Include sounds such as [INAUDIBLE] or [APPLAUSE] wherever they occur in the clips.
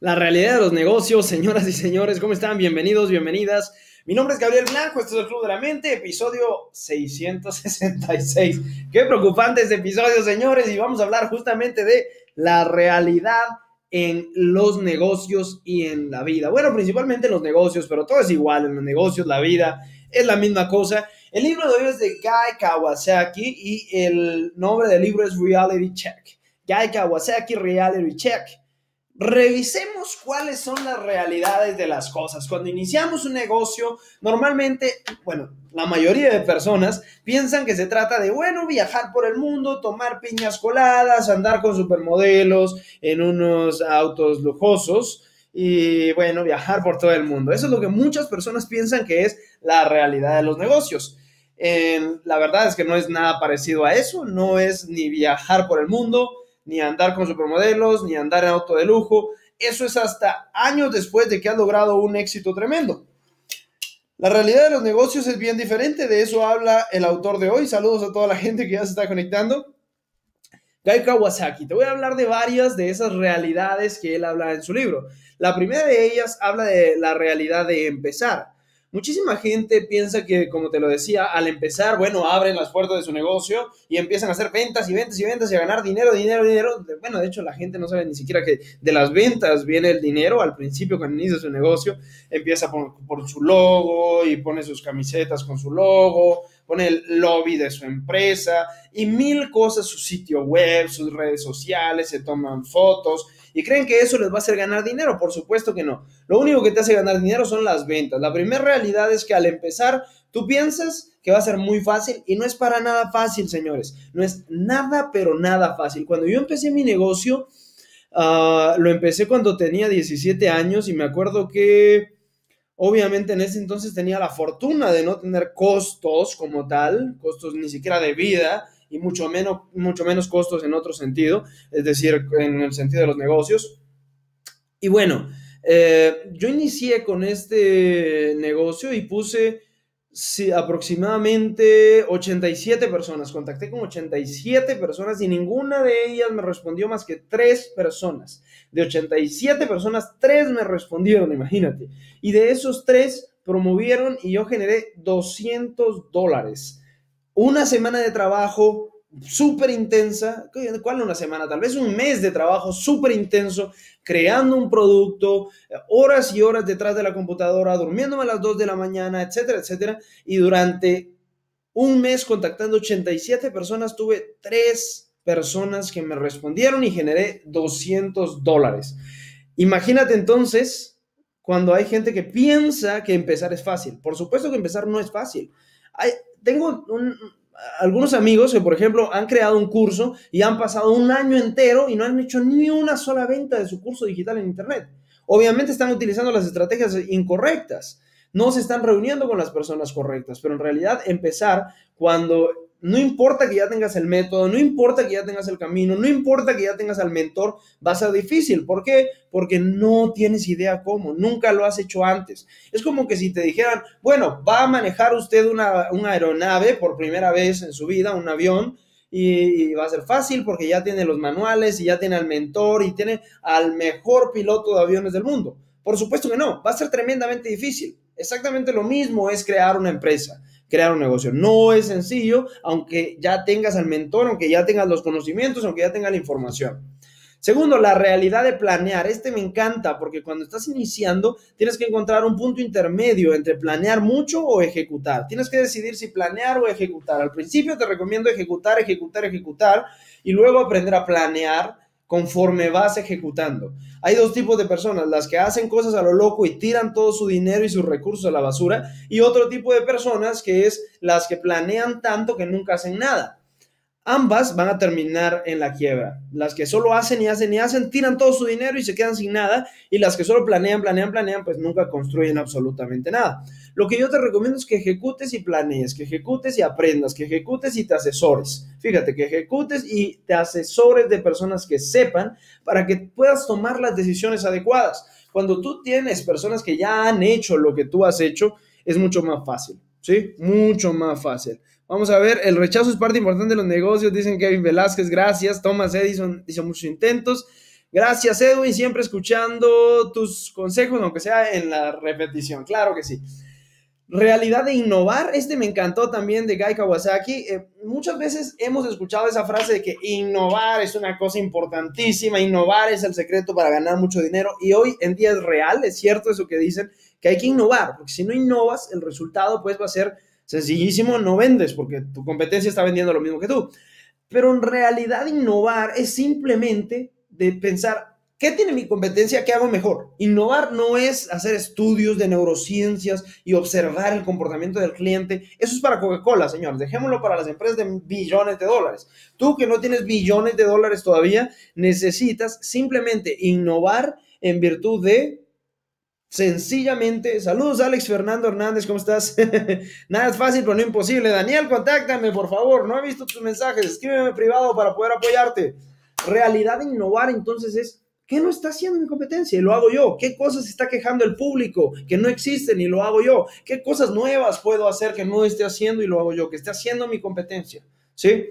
La realidad de los negocios, señoras y señores, ¿cómo están? Bienvenidos, bienvenidas. Mi nombre es Gabriel Blanco, esto es el Club de la Mente, episodio 666. Qué preocupante este episodio, señores, y vamos a hablar justamente de la realidad en los negocios y en la vida. Bueno, principalmente en los negocios, pero todo es igual en los negocios, la vida es la misma cosa. El libro de hoy es de Guy Kawasaki y el nombre del libro es Reality Check. Guy Kawasaki Reality Check revisemos cuáles son las realidades de las cosas. Cuando iniciamos un negocio, normalmente, bueno, la mayoría de personas piensan que se trata de, bueno, viajar por el mundo, tomar piñas coladas, andar con supermodelos en unos autos lujosos y, bueno, viajar por todo el mundo. Eso es lo que muchas personas piensan que es la realidad de los negocios. la verdad es que no es nada parecido a eso, no es ni viajar por el mundo, ni andar con supermodelos, ni andar en auto de lujo. Eso es hasta años después de que has logrado un éxito tremendo. La realidad de los negocios es bien diferente, de eso habla el autor de hoy. Saludos a toda la gente que ya se está conectando. Guy Kawasaki, te voy a hablar de varias de esas realidades que él habla en su libro. La primera de ellas habla de la realidad de empezar. Muchísima gente piensa que, como te lo decía, al empezar, bueno, abren las puertas de su negocio y empiezan a hacer ventas y ventas y ventas y a ganar dinero, dinero, dinero. Bueno, de hecho, la gente no sabe ni siquiera que de las ventas viene el dinero. Al principio, cuando inicia su negocio, empieza por, por su logo y pone sus camisetas con su logo, pone el lobby de su empresa y mil cosas, su sitio web, sus redes sociales, se toman fotos y creen que eso les va a hacer ganar dinero. Por supuesto que no. Lo único que te hace ganar dinero son las ventas. La primera realidad es que al empezar tú piensas que va a ser muy fácil y no es para nada fácil, señores. No es nada, pero nada fácil. Cuando yo empecé mi negocio, ah, lo empecé cuando tenía 17 años y me acuerdo que obviamente en ese entonces tenía la fortuna de no tener costos como tal, costos ni siquiera de vida y mucho menos, mucho menos costos en otro sentido, es decir, en el sentido de los negocios. Y bueno, eh, yo inicié con este negocio y puse aproximadamente 87 personas. Contacté con 87 personas y ninguna de ellas me respondió más que tres personas. De 87 personas, tres me respondieron, imagínate. Y de esos tres promovieron y yo generé 200 dólares una semana de trabajo súper intensa, ¿cuál una semana? Tal vez un mes de trabajo súper intenso, creando un producto, horas y horas detrás de la computadora, durmiéndome a las 2 de la mañana, etcétera, etcétera. Y durante un mes contactando 87 personas, tuve tres personas que me respondieron y generé 200 dólares. Imagínate entonces cuando hay gente que piensa que empezar es fácil. Por supuesto que empezar no es fácil. Hay, tengo algunos amigos que, por ejemplo, han creado un curso y han pasado un año entero y no han hecho ni una sola venta de su curso digital en Internet. Obviamente están utilizando las estrategias incorrectas, no se están reuniendo con las personas correctas, pero en realidad empezar cuando no importa que ya tengas el método, no importa que ya tengas el camino, no importa que ya tengas al mentor, va a ser difícil. ¿Por qué? Porque no tienes idea cómo, nunca lo has hecho antes. Es como que si te dijeran, bueno, va a manejar usted una, aeronave por primera vez en su vida, un avión, y, va a ser fácil porque ya tiene los manuales y ya tiene al mentor y tiene al mejor piloto de aviones del mundo. Por supuesto que no, va a ser tremendamente difícil. Exactamente lo mismo es crear una empresa crear un negocio. No es sencillo, aunque ya tengas al mentor, aunque ya tengas los conocimientos, aunque ya tengas la información. Segundo, la realidad de planear. Este me encanta porque cuando estás iniciando tienes que encontrar un punto intermedio entre planear mucho o ejecutar. Tienes que decidir si planear o ejecutar. Al principio te recomiendo ejecutar, ejecutar, ejecutar y luego aprender a planear conforme vas ejecutando. Hay dos tipos de personas, las que hacen cosas a lo loco y tiran todo su dinero y sus recursos a la basura, y otro tipo de personas que es las que planean tanto que nunca hacen nada ambas van a terminar en la quiebra. Las que solo hacen y hacen y hacen, tiran todo su dinero y se quedan sin nada. Y las que solo planean, planean, planean, pues nunca construyen absolutamente nada. Lo que yo te recomiendo es que ejecutes y planees, que ejecutes y aprendas, que ejecutes y te asesores. Fíjate, que ejecutes y te asesores de personas que sepan para que puedas tomar las decisiones adecuadas. Cuando tú tienes personas que ya han hecho lo que tú has hecho, es mucho más fácil, ¿sí? Mucho más fácil. Vamos a ver, el rechazo es parte importante de los negocios, dicen Kevin Velázquez, gracias. Thomas Edison hizo muchos intentos. Gracias, Edwin, siempre escuchando tus consejos, aunque sea en la repetición. Claro que sí. Realidad de innovar, este me encantó también de Guy Kawasaki. Eh, muchas veces hemos escuchado esa frase de que innovar es una cosa importantísima, innovar es el secreto para ganar mucho dinero y hoy en día es real, es cierto eso que dicen, que hay que innovar, porque si no innovas, el resultado pues va a ser sencillísimo, no vendes, porque tu competencia está vendiendo lo mismo que tú. Pero en realidad innovar es simplemente de pensar, ¿Qué tiene mi competencia? ¿Qué hago mejor? Innovar no es hacer estudios de neurociencias y observar el comportamiento del cliente. Eso es para Coca-Cola, señores. Dejémoslo para las empresas de billones de dólares. Tú que no tienes billones de dólares todavía, necesitas simplemente innovar en virtud de sencillamente. Saludos, Alex Fernando Hernández, ¿cómo estás? [LAUGHS] Nada es fácil, pero no imposible. Daniel, contáctame, por favor. No he visto tus mensajes. Escríbeme privado para poder apoyarte. Realidad de innovar entonces es ¿Qué no está haciendo mi competencia? Y lo hago yo. ¿Qué cosas está quejando el público que no existen y lo hago yo? ¿Qué cosas nuevas puedo hacer que no esté haciendo y lo hago yo? Que esté haciendo mi competencia. ¿Sí?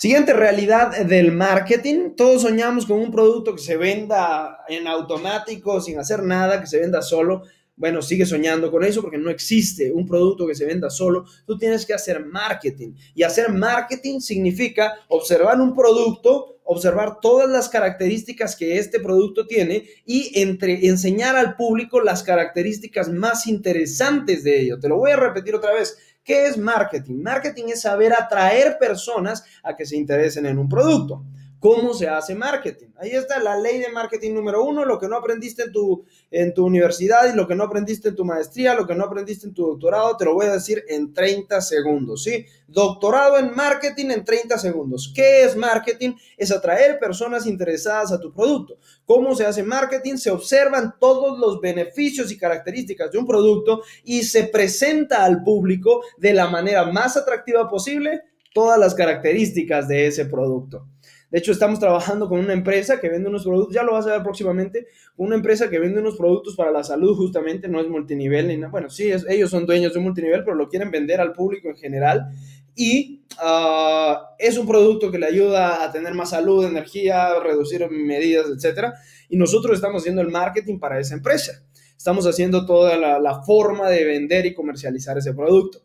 Siguiente realidad del marketing. Todos soñamos con un producto que se venda en automático, sin hacer nada, que se venda solo. Bueno, sigue soñando con eso porque no existe un producto que se venda solo. Tú tienes que hacer marketing. Y hacer marketing significa observar un producto observar todas las características que este producto tiene y entre, enseñar al público las características más interesantes de ello. Te lo voy a repetir otra vez. ¿Qué es marketing? Marketing es saber atraer personas a que se interesen en un producto cómo se hace marketing. Ahí está la ley de marketing número uno, lo que no aprendiste en tu, en tu universidad y lo que no aprendiste en tu maestría, lo que no aprendiste en tu doctorado, te lo voy a decir en 30 segundos, ¿sí? Doctorado en marketing en 30 segundos. ¿Qué es marketing? Es atraer personas interesadas a tu producto. ¿Cómo se hace marketing? Se observan todos los beneficios y características de un producto y se presenta al público de la manera más atractiva posible todas las características de ese producto. De hecho, estamos trabajando con una empresa que vende unos productos, ya lo vas a ver próximamente, una empresa que vende unos productos para la salud justamente, no es multinivel. Bueno, sí, ellos son dueños de multinivel, pero lo quieren vender al público en general. Y ah, es un producto que le ayuda a tener más salud, energía, reducir medidas, etc. Y nosotros estamos haciendo el marketing para esa empresa. Estamos haciendo toda la, la forma de vender y comercializar ese producto.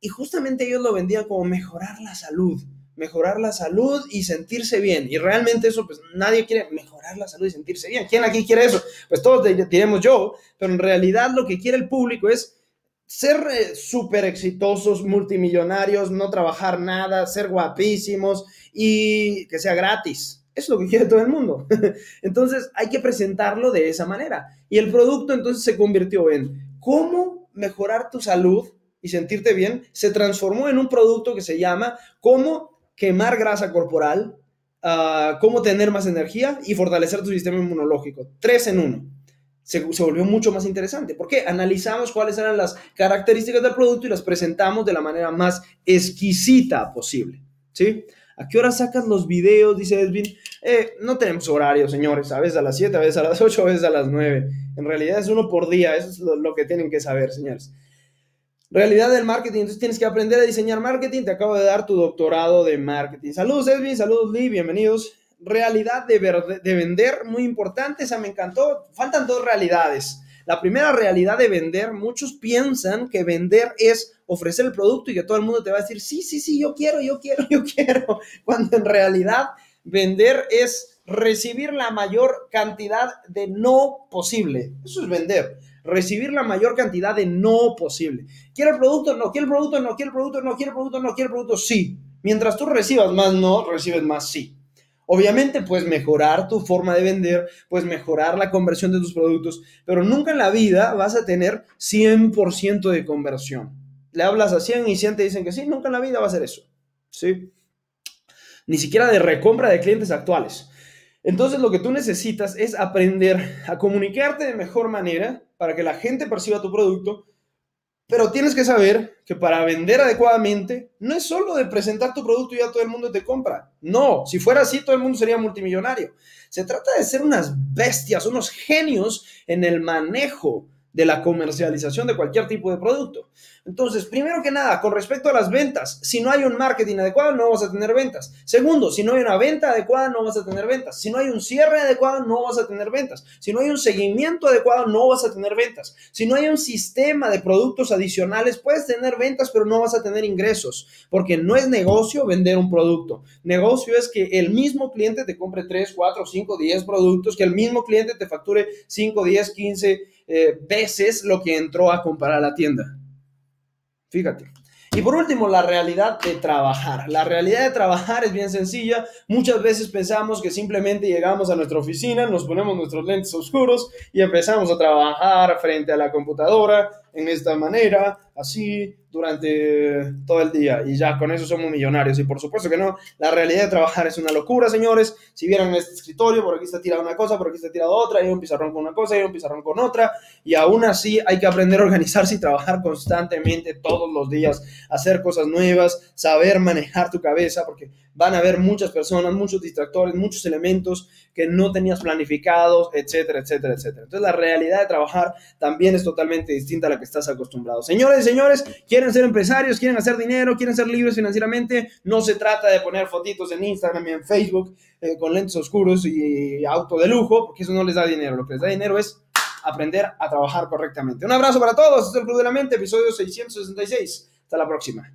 Y justamente ellos lo vendían como mejorar la salud mejorar la salud y sentirse bien. Y realmente eso, pues nadie quiere mejorar la salud y sentirse bien. ¿Quién aquí quiere eso? Pues todos diremos yo, pero en realidad lo que quiere el público es ser eh, súper exitosos, multimillonarios, no trabajar nada, ser guapísimos y que sea gratis. Eso es lo que quiere todo el mundo. [LAUGHS] entonces hay que presentarlo de esa manera. Y el producto entonces se convirtió en cómo mejorar tu salud y sentirte bien. Se transformó en un producto que se llama cómo quemar grasa corporal, uh, cómo tener más energía y fortalecer tu sistema inmunológico. Tres en uno. Se, volvió mucho más interesante. porque Analizamos cuáles eran las características del producto y las presentamos de la manera más exquisita posible. ¿Sí? ¿A qué hora sacas los videos? Dice Edwin. Eh, no tenemos horario, señores. A veces a las 7, a veces a las 8, a veces a las 9. En realidad es uno por día. Eso es lo que tienen que saber, señores. Realidad del marketing, entonces tienes que aprender a diseñar marketing. Te acabo de dar tu doctorado de marketing. Saludos, Edwin, saludos, Lee, bienvenidos. Realidad de, de vender, muy importante, esa me encantó. Faltan dos realidades. La primera realidad de vender, muchos piensan que vender es ofrecer el producto y que todo el mundo te va a decir, sí, sí, sí, yo quiero, yo quiero, [LAUGHS] yo quiero. Cuando en realidad vender es recibir la mayor cantidad de no posible. Eso es vender recibir la mayor cantidad de no posible. ¿Quiere el producto? No. ¿Quiere el producto? No. ¿Quiere el producto? No. ¿Quiere el producto? No. ¿Quiere el producto? Sí. Mientras tú recibas más no, recibes más sí. Obviamente puedes mejorar tu forma de vender, puedes mejorar la conversión de tus productos, pero nunca en la vida vas a tener 100% de conversión. Le hablas a 100 y 100 te dicen que sí, nunca en la vida va a ser eso. ¿Sí? Ni siquiera de recompra de clientes actuales. Entonces lo que tú necesitas es aprender a comunicarte de mejor manera para que la gente perciba tu producto, pero tienes que saber que para vender adecuadamente no es solo de presentar tu producto y ya todo el mundo te compra. No, si fuera así todo el mundo sería multimillonario. Se trata de ser unas bestias, unos genios en el manejo de la comercialización de cualquier tipo de producto. Entonces, primero que nada, con respecto a las ventas, si no hay un marketing adecuado, no vas a tener ventas. Segundo, si no hay una venta adecuada, no vas a tener ventas. Si no hay un cierre adecuado, no vas a tener ventas. Si no hay un seguimiento adecuado, no vas a tener ventas. Si no hay un sistema de productos adicionales, puedes tener ventas, pero no vas a tener ingresos, porque no es negocio vender un producto. Negocio es que el mismo cliente te compre 3, 4, 5, 10 productos, que el mismo cliente te facture 5, 10, 15 eh, veces lo que entró a comprar a la tienda. Fíjate. Y por último, la realidad de trabajar. La realidad de trabajar es bien sencilla. Muchas veces pensamos que simplemente llegamos a nuestra oficina, nos ponemos nuestros lentes oscuros y empezamos a trabajar frente a la computadora en esta manera, así, durante todo el día y ya con eso somos millonarios. Y por supuesto que no, la realidad de trabajar es una locura, señores. Si vieran este escritorio, por aquí está tirada una cosa, por aquí está tirada otra, hay un pizarrón con una cosa, hay un pizarrón con otra, y aún así hay que aprender a organizarse y trabajar constantemente todos los días, hacer cosas nuevas, saber manejar tu cabeza, porque van a haber muchas personas, muchos distractores, muchos elementos que no tenías planificados, etcétera, etcétera, etcétera. Entonces la realidad de trabajar también es totalmente distinta a la que estás acostumbrado. Señores y señores, quieren ser empresarios, quieren hacer dinero, quieren ser libres financieramente, no se trata de poner fotitos en Instagram y en Facebook eh, con lentes oscuros y auto de lujo, porque eso no les da dinero. Lo que les da dinero es aprender a trabajar correctamente. Un abrazo para todos. Este es el Club de la Mente, episodio 666. Hasta la próxima.